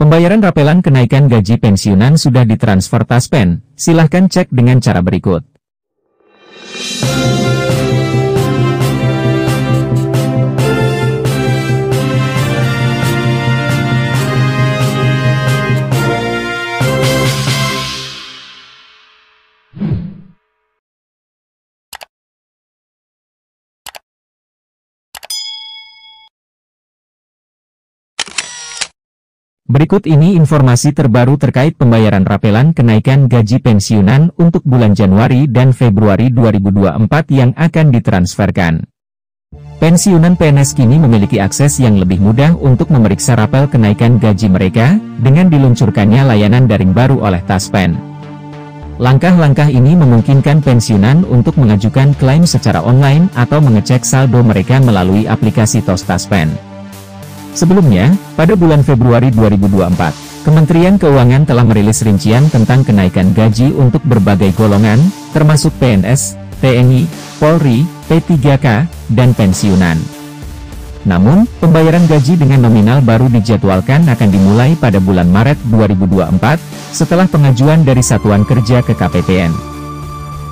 Pembayaran rapelan kenaikan gaji pensiunan sudah ditransfer Taspen, silahkan cek dengan cara berikut. Berikut ini informasi terbaru terkait pembayaran rapelan kenaikan gaji pensiunan untuk bulan Januari dan Februari 2024 yang akan ditransferkan. Pensiunan PNS kini memiliki akses yang lebih mudah untuk memeriksa rapel kenaikan gaji mereka, dengan diluncurkannya layanan daring baru oleh Taspen. Langkah-langkah ini memungkinkan pensiunan untuk mengajukan klaim secara online atau mengecek saldo mereka melalui aplikasi TOS Taspen. Sebelumnya, pada bulan Februari 2024, Kementerian Keuangan telah merilis rincian tentang kenaikan gaji untuk berbagai golongan, termasuk PNS, TNI, Polri, P3K, dan pensiunan. Namun, pembayaran gaji dengan nominal baru dijadwalkan akan dimulai pada bulan Maret 2024, setelah pengajuan dari Satuan Kerja ke KPPN.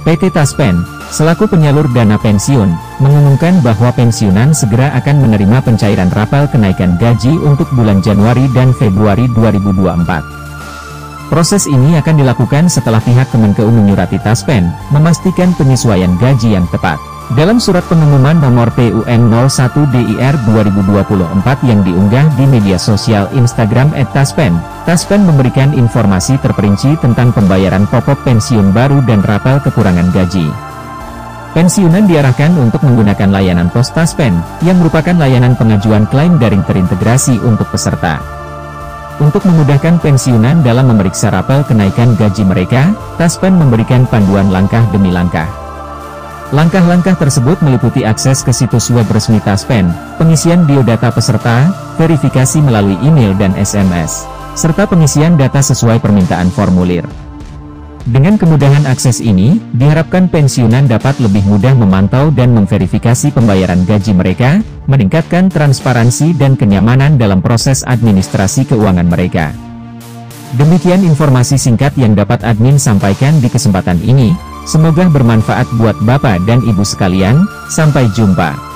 PT Taspen, selaku penyalur dana pensiun, mengumumkan bahwa pensiunan segera akan menerima pencairan rapal kenaikan gaji untuk bulan Januari dan Februari 2024. Proses ini akan dilakukan setelah pihak Kemenkeu menyurati Taspen, memastikan penyesuaian gaji yang tepat. Dalam surat pengumuman nomor PUN 01 DIR 2024 yang diunggah di media sosial Instagram @taspen, Taspen memberikan informasi terperinci tentang pembayaran pokok pensiun baru dan rapel kekurangan gaji. Pensiunan diarahkan untuk menggunakan layanan pos Taspen, yang merupakan layanan pengajuan klaim daring terintegrasi untuk peserta. Untuk memudahkan pensiunan dalam memeriksa rapel kenaikan gaji mereka, Taspen memberikan panduan langkah demi langkah. Langkah-langkah tersebut meliputi akses ke situs web resmi Taspen, pengisian biodata peserta, verifikasi melalui email dan SMS, serta pengisian data sesuai permintaan formulir. Dengan kemudahan akses ini, diharapkan pensiunan dapat lebih mudah memantau dan memverifikasi pembayaran gaji mereka, meningkatkan transparansi dan kenyamanan dalam proses administrasi keuangan mereka. Demikian informasi singkat yang dapat admin sampaikan di kesempatan ini, semoga bermanfaat buat Bapak dan Ibu sekalian, sampai jumpa.